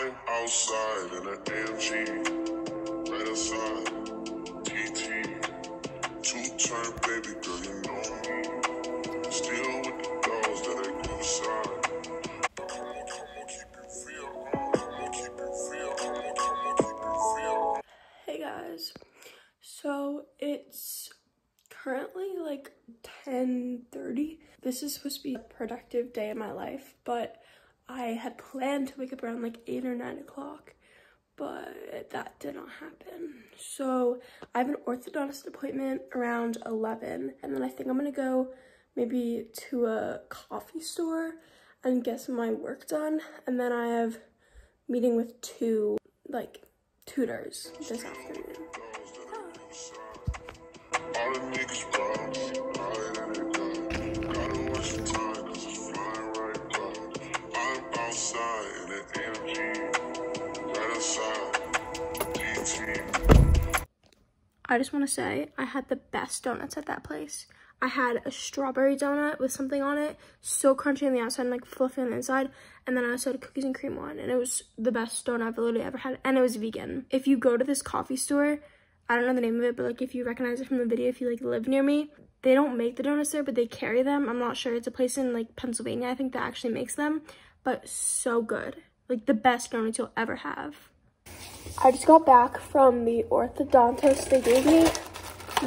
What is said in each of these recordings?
I'm outside in an AMG, right outside, TT. Two turn baby girl, you know me. Still with the dogs that I grew real. Hey guys, so it's currently like 10:30. This is supposed to be a productive day in my life, but I had planned to wake up around like 8 or 9 o'clock, but that did not happen. So I have an orthodontist appointment around 11, and then I think I'm gonna go maybe to a coffee store and get some of my work done, and then I have meeting with two like tutors this afternoon. I just want to say I had the best donuts at that place. I had a strawberry donut with something on it, so crunchy on the outside and like fluffy on the inside. And then I also had a cookies and cream one, and it was the best donut I've literally ever had, and it was vegan. If you go to this coffee store, I don't know the name of it, but like if you recognize it from the video, if you like live near me, they don't make the donuts there, but they carry them. I'm not sure. It's a place in like Pennsylvania, I think, that actually makes them, but so good. Like the best donuts you'll ever have. I just got back from the orthodontist. They gave me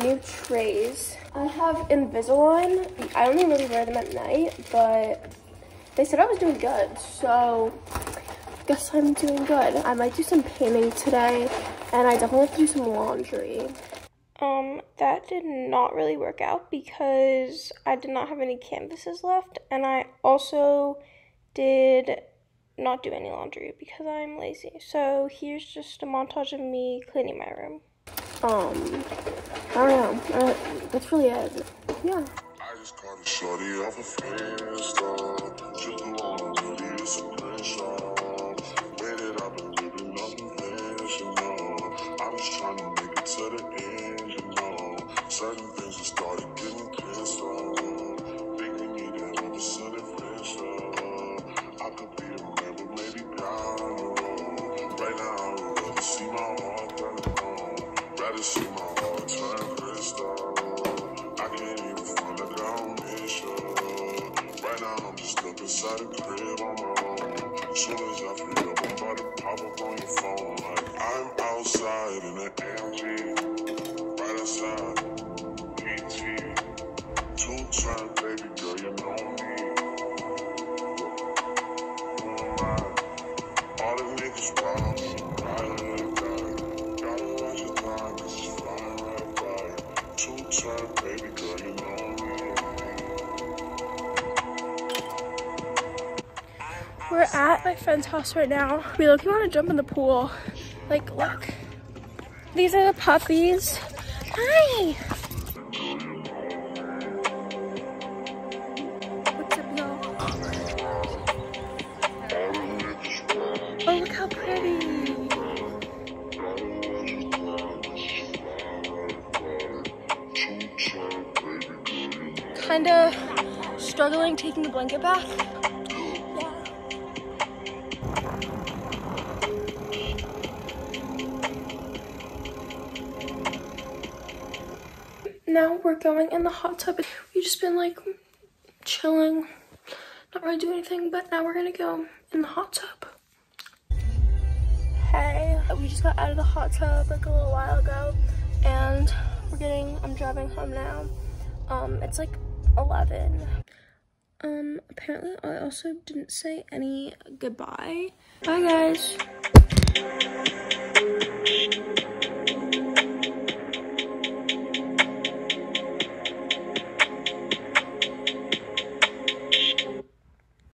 new trays. I have Invisalign. I only really wear them at night, but they said I was doing good, so guess I'm doing good. I might do some painting today, and I definitely have to do some laundry. Um, that did not really work out because I did not have any canvases left, and I also did not do any laundry because I'm lazy. So here's just a montage of me cleaning my room. Um, I don't know. Uh, that's really it. Yeah. I just caught a shorty off a Finsta. She blew on a really it's a crenshaw. Waited up and living up conventional. I'm just trying to make it to the end, you know. Certain things have started getting pissed off. Now, I'm just stuck inside the crib on my own. Soon as I free up, I'm about to pop up on your phone. Like, I'm outside in an AMG. Right outside, PT. Two turn, We're at my friend's house right now. We look, you want to jump in the pool. Like, look. These are the puppies. Hi. What's up, y'all? Oh, look how pretty. Kinda struggling taking the blanket back. Now we're going in the hot tub. We've just been like chilling, not really doing anything, but now we're gonna go in the hot tub. Hey, we just got out of the hot tub like a little while ago, and we're getting, I'm driving home now. Um, it's like 11. Um, apparently I also didn't say any goodbye. Bye guys.